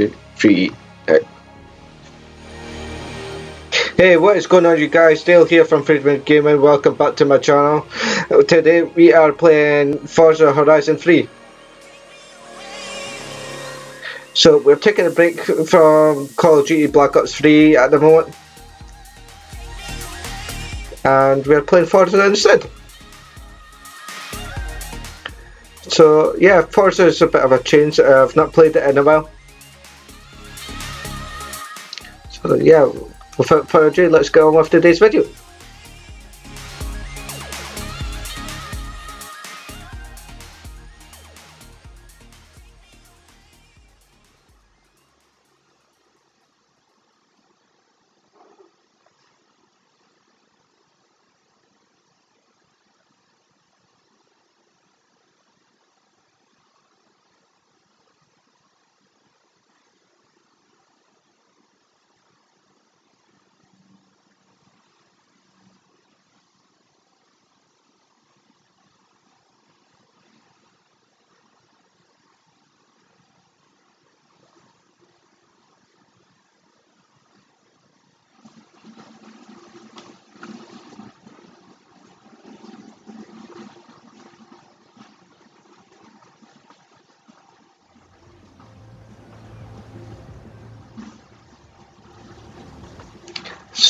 Uh, hey, what is going on, you guys? Dale here from Freedman Gaming. Welcome back to my channel. Today we are playing Forza Horizon 3. So we're taking a break from Call of Duty Black Ops 3 at the moment. And we're playing Forza instead. So yeah, Forza is a bit of a change. I've not played it in a while. Yeah, without further ado, let's go on with today's video.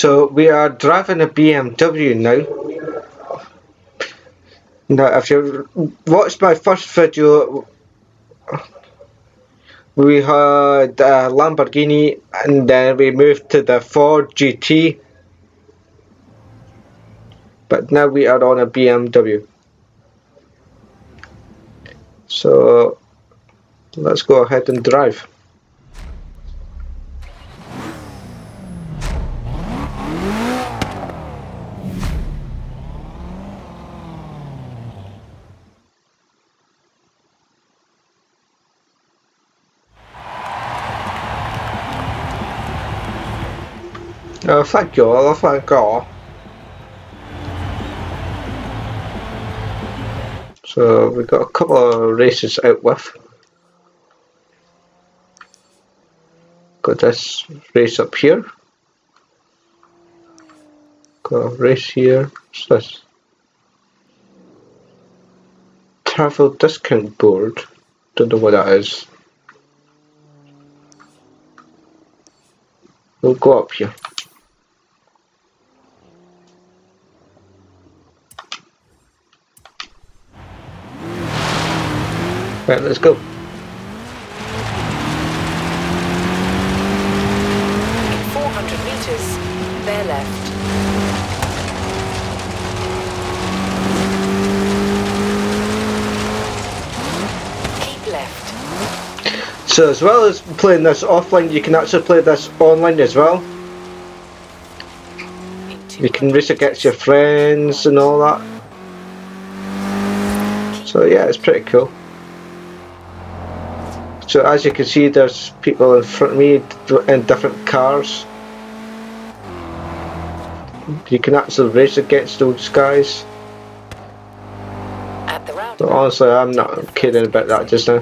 So we are driving a BMW now. Now if you watched my first video we had a Lamborghini and then we moved to the Ford GT but now we are on a BMW so let's go ahead and drive Thank you, thank you. So we've got a couple of races out with. Got this race up here. Got a race here. What's this? Travel discount board. Don't know what that is. We'll go up here. Right, let's go. In 400 meters, bear left. Keep left. So as well as playing this offline, you can actually play this online as well. You can race against your friends and all that. So yeah, it's pretty cool. So as you can see, there's people in front of me in different cars. You can actually race against those guys. At the round. But honestly, I'm not kidding about that just now.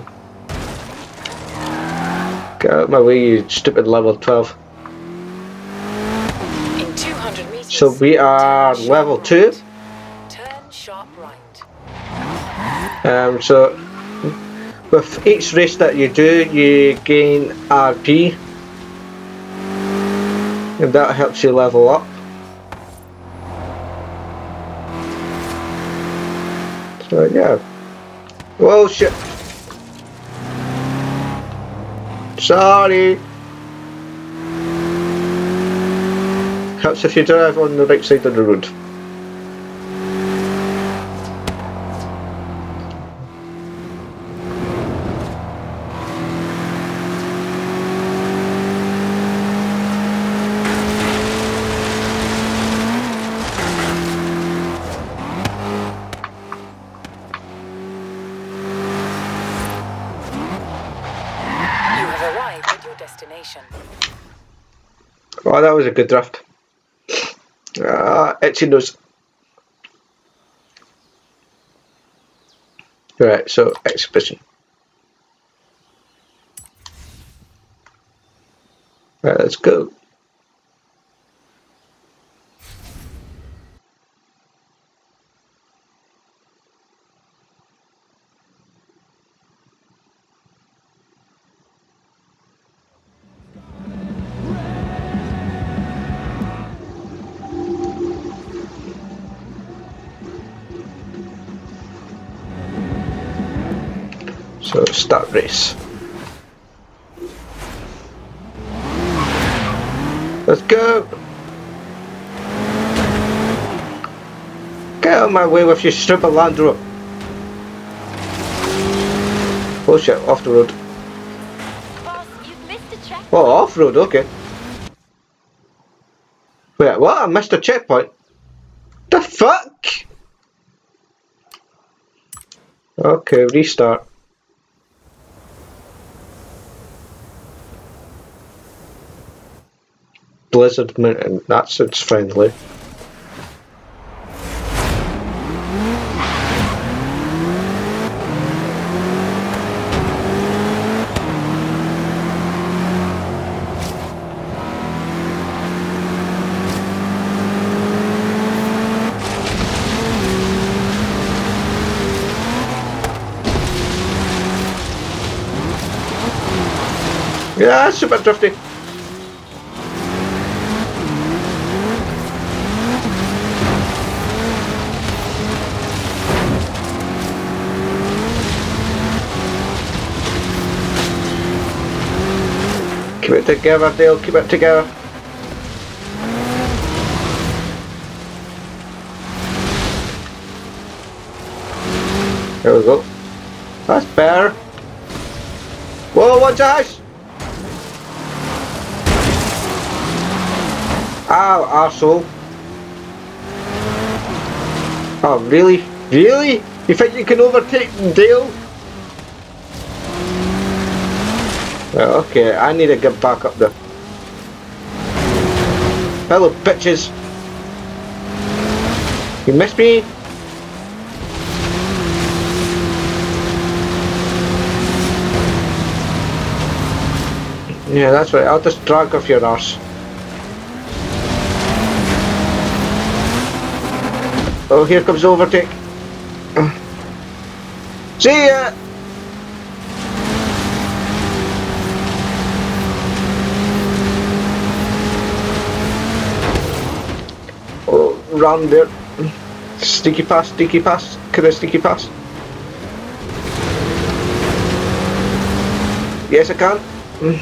Get out of my way, you stupid level 12. In 200 meters. So we are level 2. right. Turn sharp right. Um, so with each race that you do, you gain RP, and that helps you level up. So yeah. Well shit. Sorry. Helps if you drive on the right side of the road. You have arrived at your destination. Oh, that was a good draft. Ah, itchy nose. Right, so exhibition. Right, let's go. So start race. Let's go! Get out of my way with your strip of Land Rover. Oh shit, off the road. Boss, you've missed a check. Oh, off road, okay. Wait, what? I missed a checkpoint? The fuck? Okay, restart. Blizzard Mountain, that sounds friendly. Yeah, super drifty. Keep it together, Dale. Keep it together. There we go. That's better. Whoa, watch out! Ow, arsehole. Oh, really? Really? You think you can overtake Dale? Well, okay, I need to get back up there. Hello, bitches. You missed me? Yeah, that's right. I'll just drag off your arse. Oh, here comes overtake. See ya! Oh, round there. Sticky pass, sticky pass. Can I sticky pass? Yes, I can. Mm.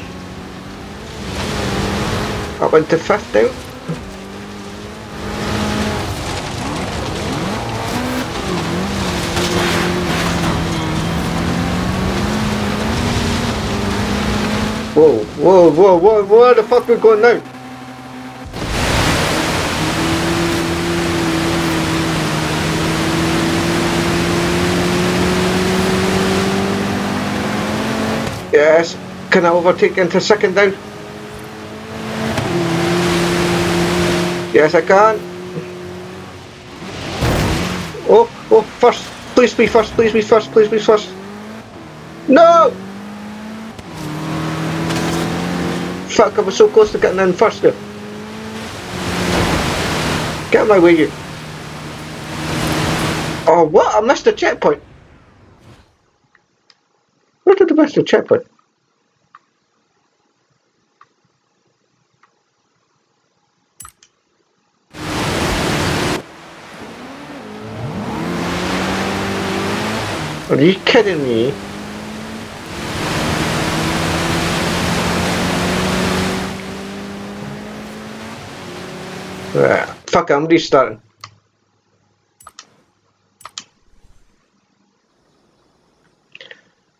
I went to fifth now. Whoa, whoa, whoa, whoa, where the fuck we going now? Yes, can I overtake into second down? Yes, I can. Oh, oh, first. Please be first, please be first, please be first. No! Fuck, I was so close to getting in first there. Get my way, you. Oh, what? I missed a checkpoint. Where did I miss the checkpoint? Are you kidding me? Fuck, I'm restarting.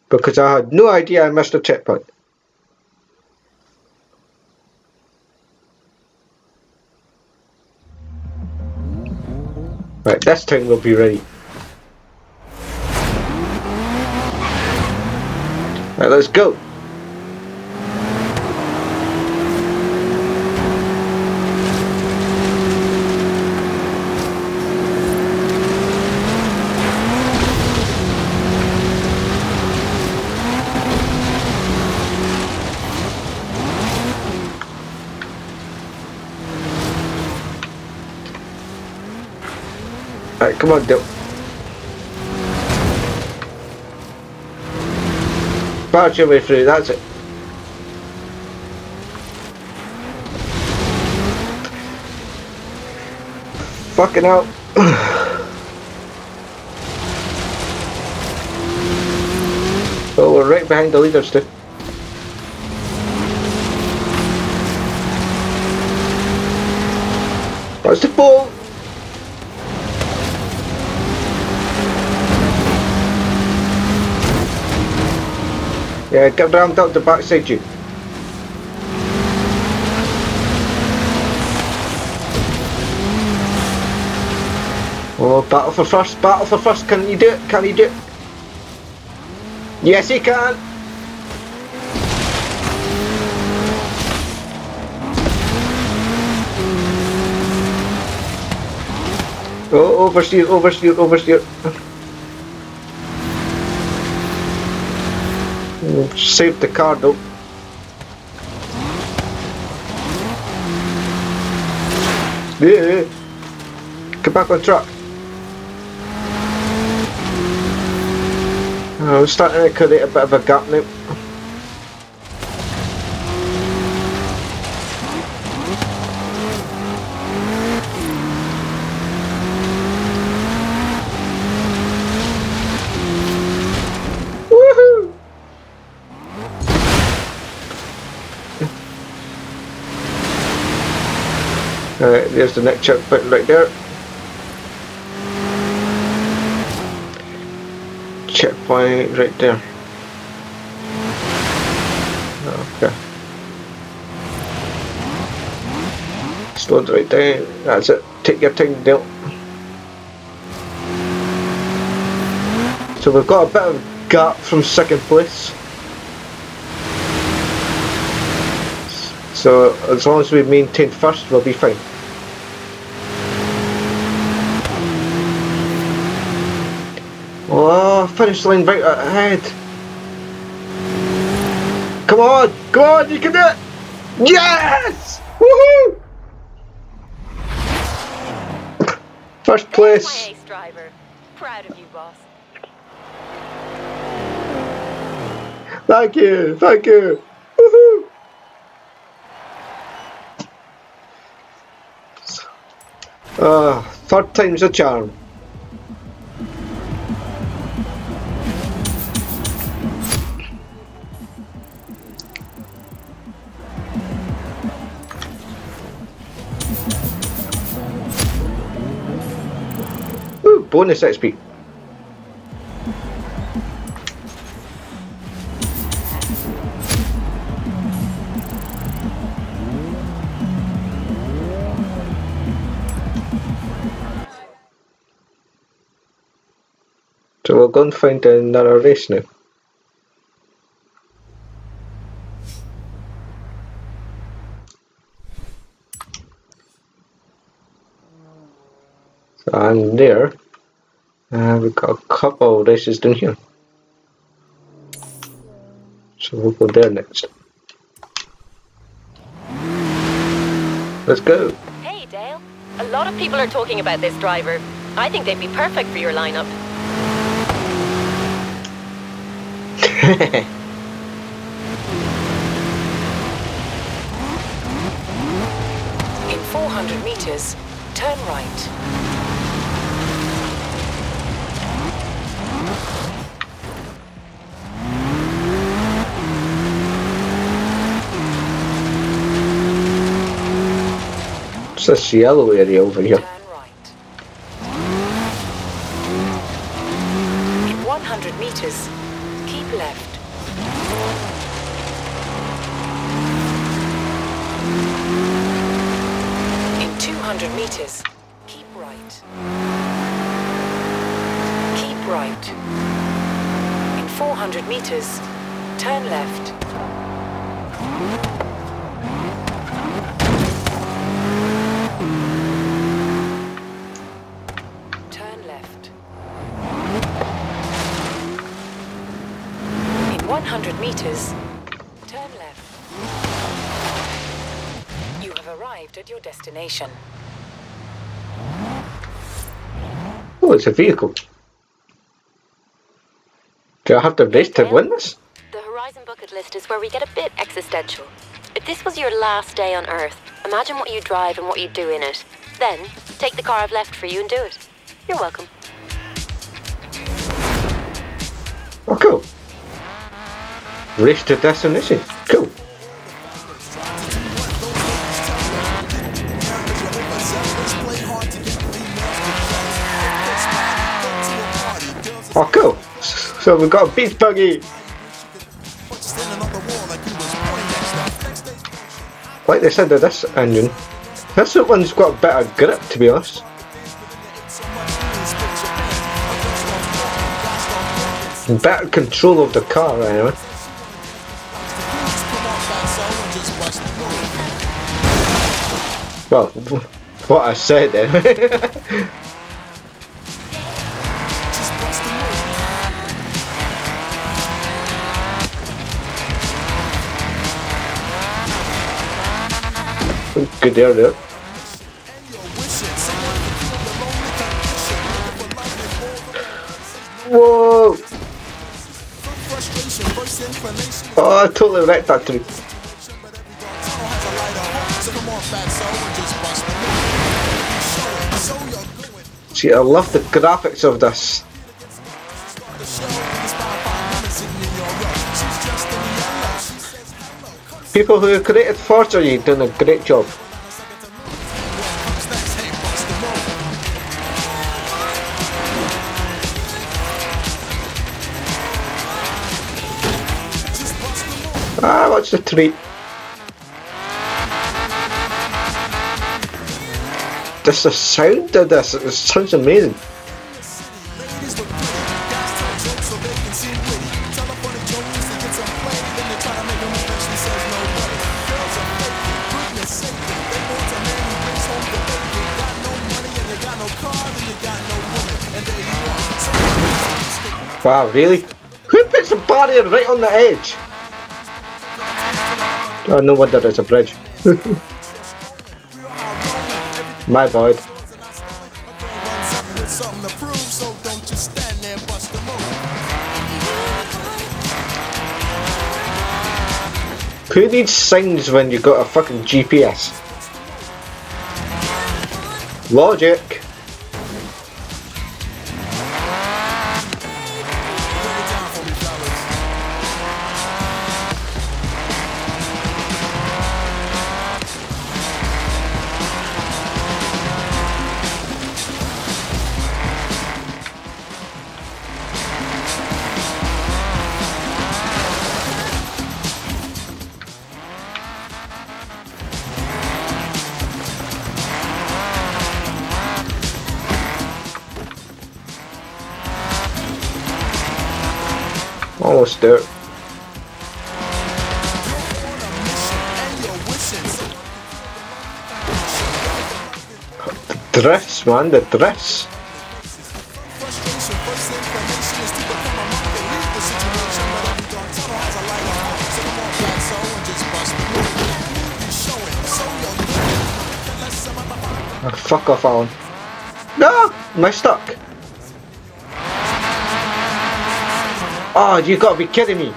Because I had no idea I missed a checkpoint. Right, this time we'll be ready. Alright, let's go. Alright, come on, dope. Barge your way through, that's it. Fucking out. oh, we're right behind the leaders too. What's the ball? Yeah, get rammed up the back backside you. Oh, battle for first, battle for first. Can you do it? Can you do it? Yes, he can. Oh, oversteer, oversteer, oversteer. Save the car though. Yeah. Get back on track. Uh, oh, we're starting to create a bit of a gap now. There's the next checkpoint right there. Checkpoint right there. Okay. Slow it right down. That's it. Take your time, Dale. So we've got a bit of gap from second place. So as long as we maintain first, we'll be fine. Oh, finish line right ahead. Come on, come on, you can do it. Yes! Woohoo! First place. ace driver. Proud of you, boss. Thank you, thank you. Woohoo! Ah, third time's a charm. Bonus XP. So we'll go and find another race now. So I'm there. Uh, we've got a couple of races down here. So we'll go there next. Let's go. Hey, Dale. A lot of people are talking about this driver. I think they'd be perfect for your lineup. In 400 meters, turn right. It's this yellow area over. It's a vehicle. Do I have to race to win this? The Horizon bucket list is where we get a bit existential. If this was your last day on Earth, imagine what you drive and what you do in it. Then, take the car I've left for you and do it. You're welcome. Oh, cool. Race to destination. Cool. Oh, cool. So we've got a beach buggy. Like they said of this engine, this one's got a better grip to be honest. Better control of the car anyway. Well, what I said then. Good deal, dude. Whoa! Oh, I totally wrecked that tree. See, I love the graphics of this. People who created Forza, you've done a great job. What's the treat? Just the sound of this, it sounds amazing. Wow, really? Who puts a barrier right on the edge? Oh, no wonder there's a bridge. My bad. Who needs signs when you got a fucking GPS? Logic. There. The dress, man, the dress. Oh, fuck off, Alan. No! Am stuck? Oh, you gotta be kidding me.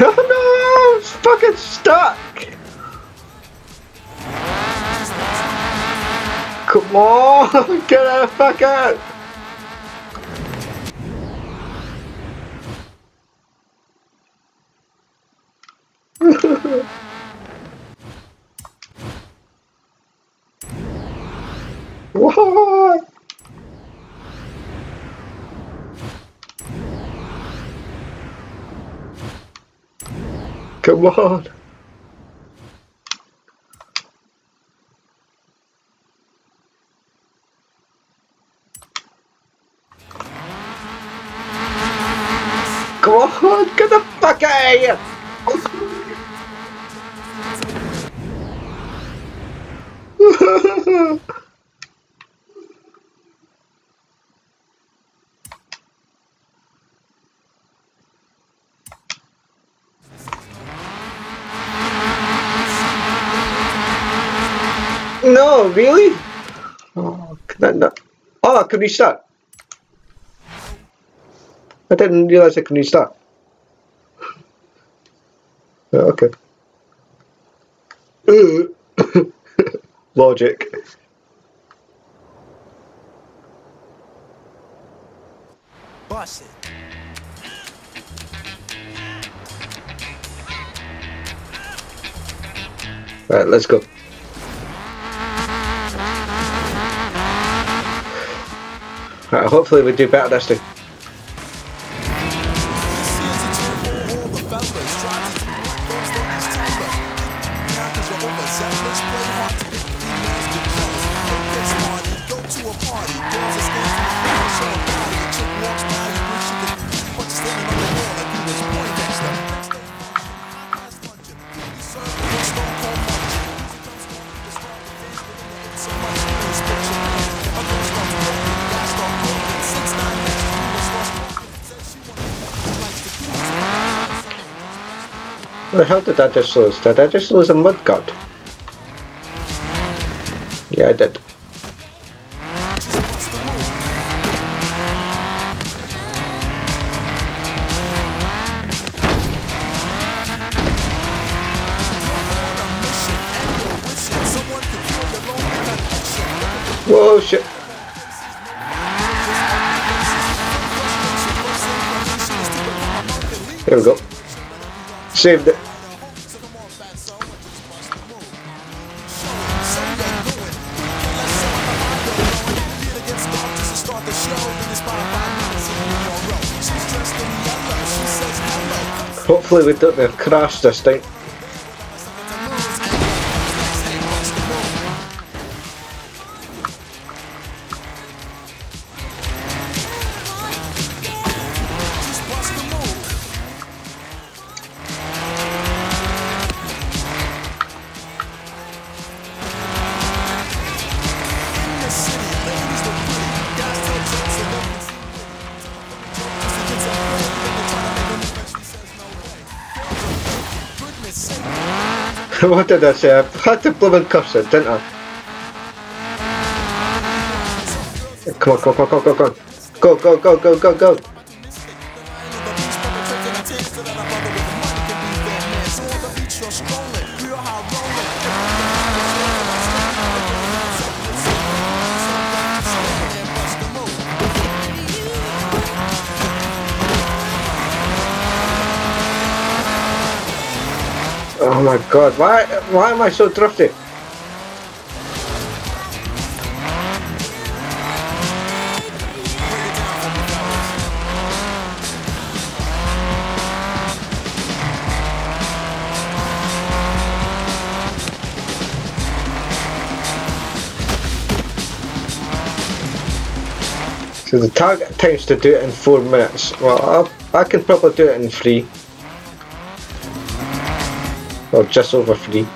no! Fucking stuck! Come on! Get the fuck out! what? Come on. Come on, get the fuck out of here! No, really? Oh, can that not? Oh, I can restart. I didn't realize I can restart. Oh, okay. Logic. Bust it. Right, let's go. Right, hopefully we do better this time. I just lose? I just lose a mud god? Yeah, I did. Whoa, shit. There we go. Saved it. Hopefully we don't have crashed this time. What did I say? I had to blooming curse it, didn't I? Come on, come on, come on, come on, come on. Go, go, go, go, go, go. Oh my god, why why am I so drifty? So the target times to do it in four minutes. Well, I'll, I can probably do it in three. Or just over three.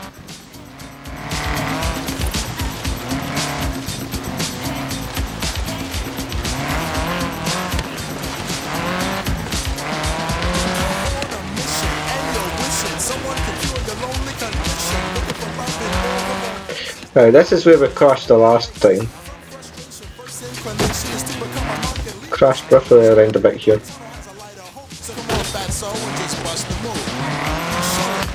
Right, this is where we crashed the last time. Crashed roughly around about here.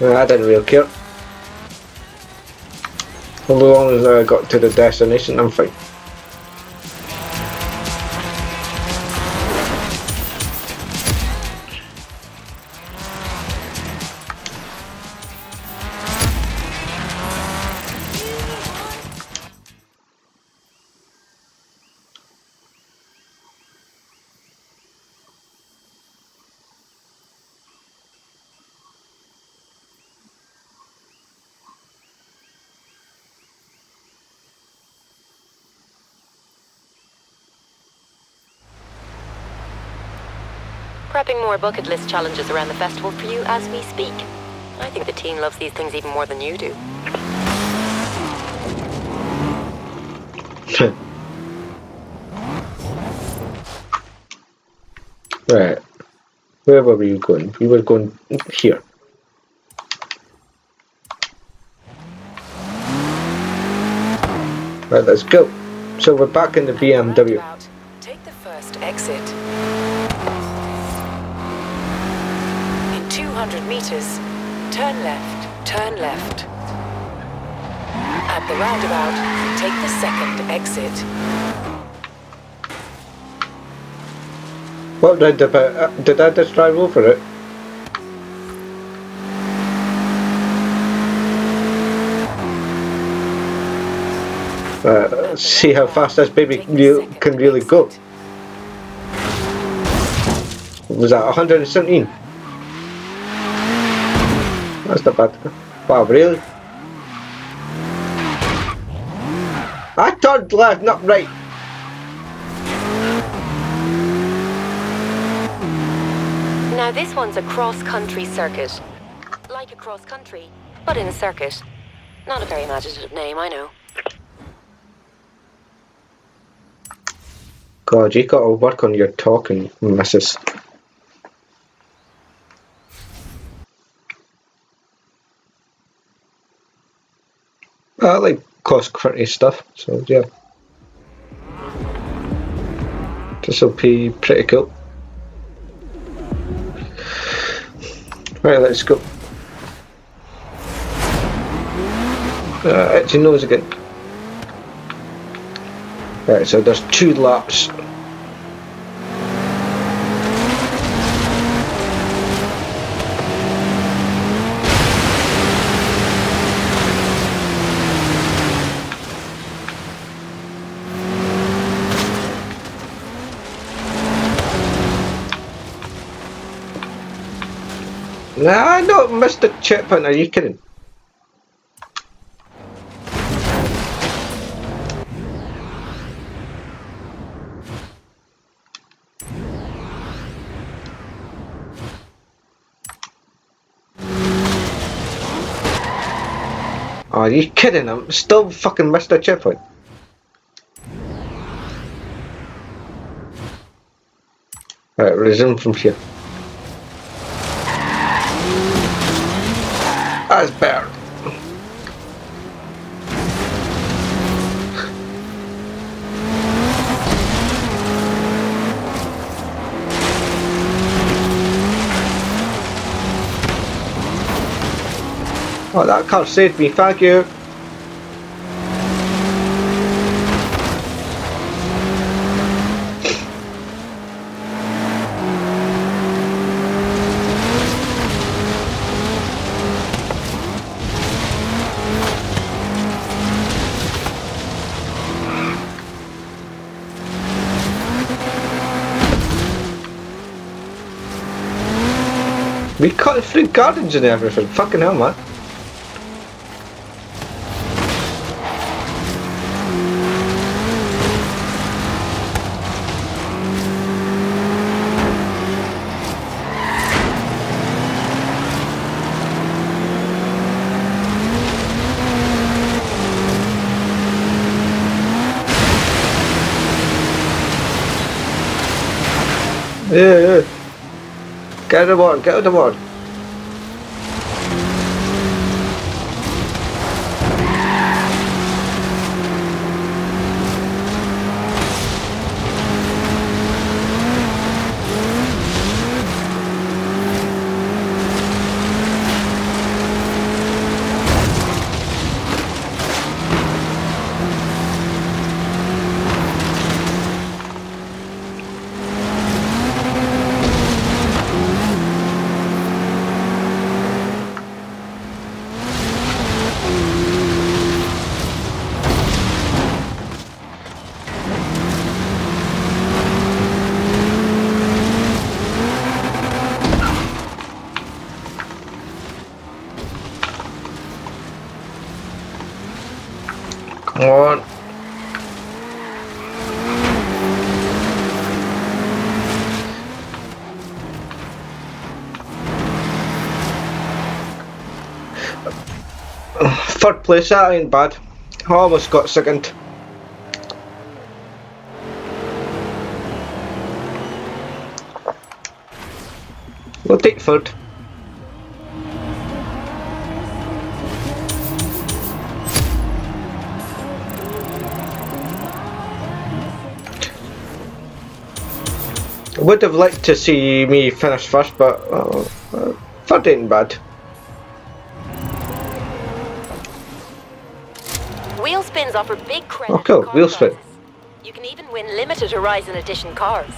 Well, I didn't really care. As long as I got to the destination, I'm fine. Prepping more bucket list challenges around the festival for you as we speak. I think the team loves these things even more than you do. right. Where were we going? We were going here. Right, let's go. So we're back in the BMW. Roundabout. Take the first exit. In 200 meters, turn left, turn left. At the roundabout, take the second exit. What did about? Uh, did I just drive over it? Uh, see how fast this baby can really go. Was that 117? That's not bad. Wow, really? I turned left, not right. Now this one's a cross-country circuit. Like a cross-country, but in a circuit. Not a very imaginative name, I know. God, you gotta work on your talking, missus. I like cost quality stuff, so yeah. This will be pretty cool. Right, let's go. Uh, itchy nose again. Right, so there's two laps. Nah, I know, Mr. Chipman, are you kidding? Are you kidding? I'm still fucking Mr. Chipman. Alright, resume from here. That's better. Oh, that car saved me, thank you. We cut through gardens and everything. Fucking hell, man. Yeah, yeah. Get the board, get the board. Third place, that ain't bad. I almost got second. We'll take third. Would have liked to see me finish first, but uh, uh, third ain't bad. Offer big credit. Oh, cool. Wheel spin. You can even win limited Horizon Edition cars.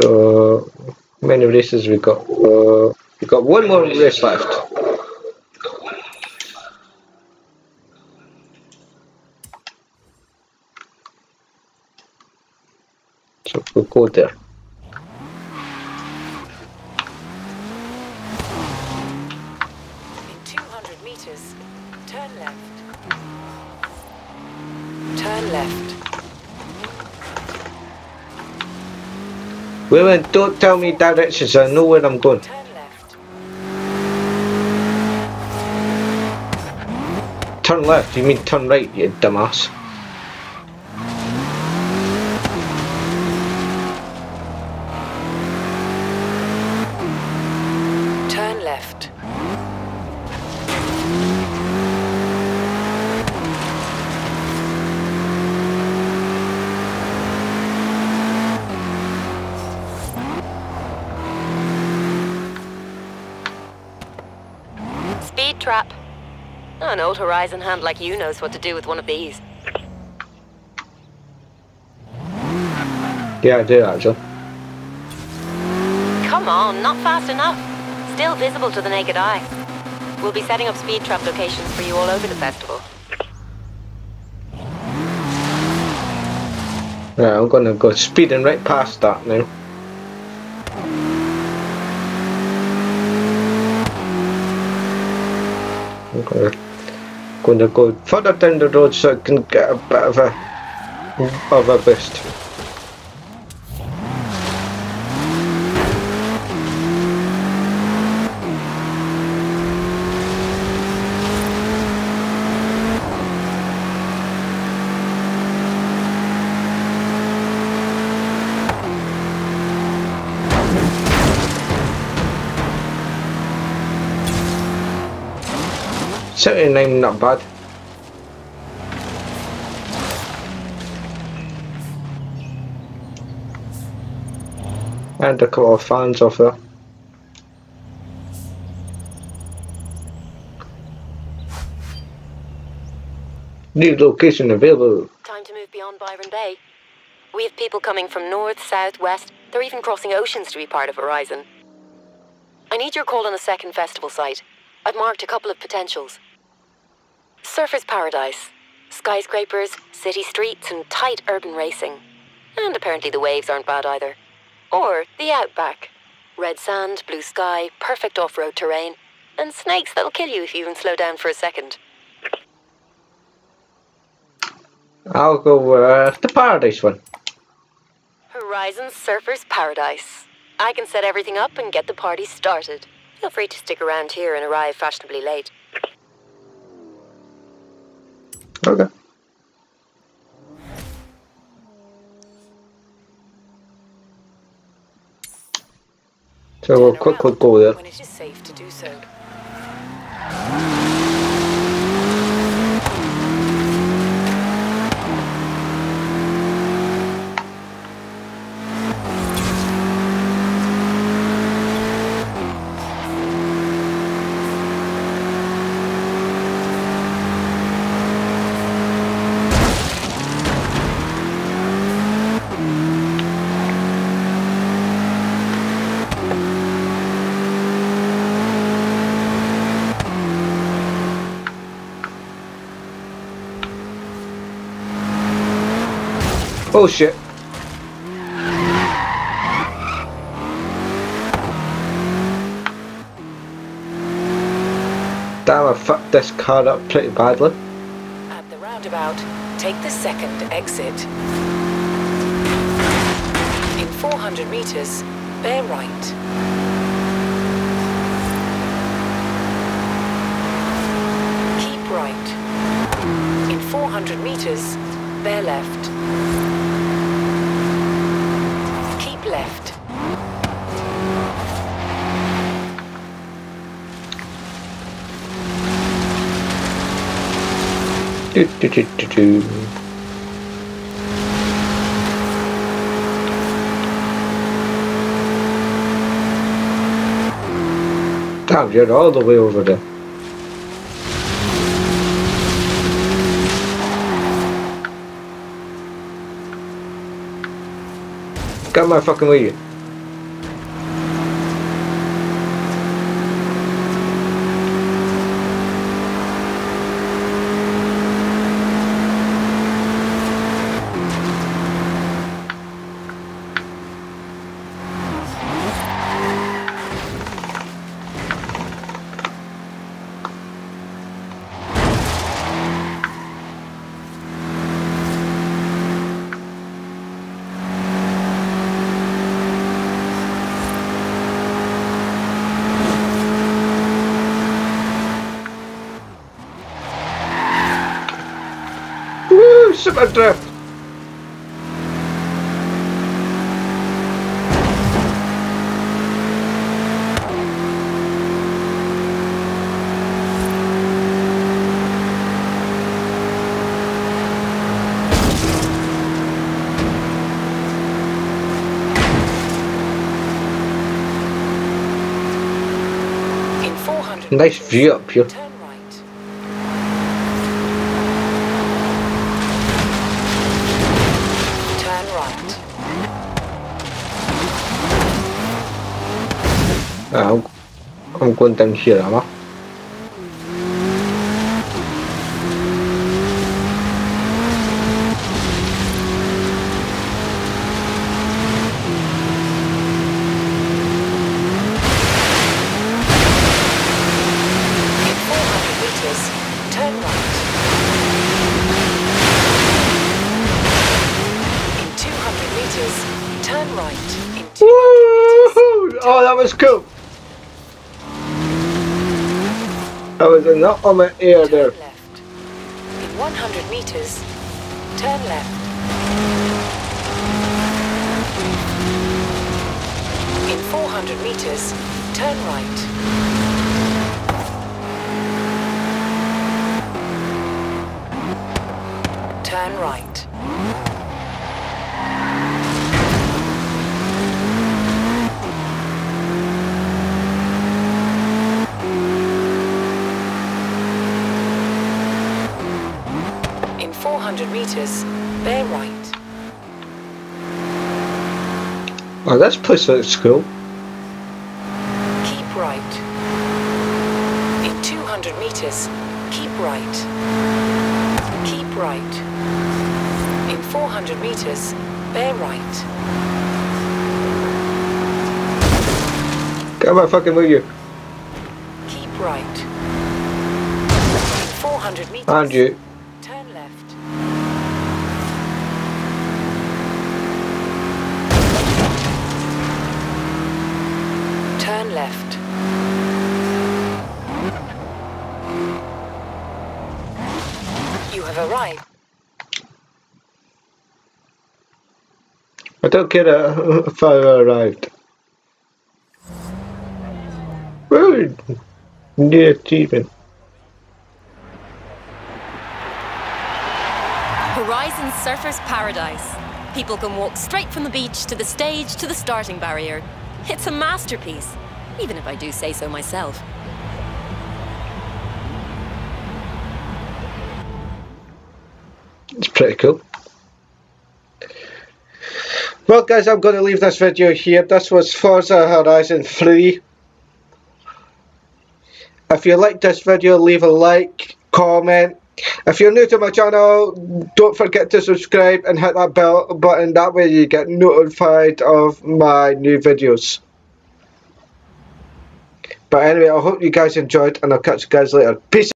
So, how many races we got? Uh, we got one more race left. So we'll go there. Women, don't tell me directions, I know where I'm going. Turn left. You mean turn right, you dumbass. Turn left. Speed trap. An old Horizon hand like you knows what to do with one of these. Yeah, I do actually. Come on, not fast enough. Still visible to the naked eye. We'll be setting up speed trap locations for you all over the festival. Right, I'm gonna go speeding right past that now. I'm gonna, gonna go further down the road so I can get a bit of a of a boost. Seventy nine not bad. And a couple of fans off there. New location available. Time to move beyond Byron Bay. We have people coming from north, south, west. They're even crossing oceans to be part of Horizon. I need your call on a second festival site. I've marked a couple of potentials. Surfer's Paradise. Skyscrapers, city streets, and tight urban racing. And apparently the waves aren't bad either. Or the Outback. Red sand, blue sky, perfect off-road terrain. And snakes that'll kill you if you even slow down for a second. I'll go with the paradise one. Horizon Surfers Paradise. I can set everything up and get the party started. Feel free to stick around here and arrive fashionably late. Okay. So we'll quickly go there. When it is safe to do so. Oh shit. Damn, I fucked this car up pretty badly. At the roundabout, take the second exit. In 400 meters, bear right. Keep right. In 400 meters, bear left. Keep left. Do, do, do, do, do. Damn, you're all the way over there. Got my fucking way. Woo! Super drift! In 400 Nice view up here. I'm here, am In 400 turn right. In 200 meters, turn right. In 200! Oh, that was cool. I was not on my air there. left. In 100 meters, turn left. In 400 meters, turn right. Turn right. In 400 meters, bear right. Oh, this place looks cool. Keep right. In 200 meters, keep right. Keep right. In 400 meters, bear right. Come on, fucking with you. Keep right. 400 meters, And you. turn left. Turn left. You have arrived. I don't care uh, if I arrived. Woo! Near achievement. Horizon Surfer's Paradise. People can walk straight from the beach to the stage to the starting barrier. It's a masterpiece, even if I do say so myself. It's pretty cool. Well guys, I'm going to leave this video here. This was Forza Horizon 3. If you liked this video, leave a like, comment, If you're new to my channel, don't forget to subscribe and hit that bell button. That way you get notified of my new videos. But anyway, I hope you guys enjoyed and I'll catch you guys later. Peace.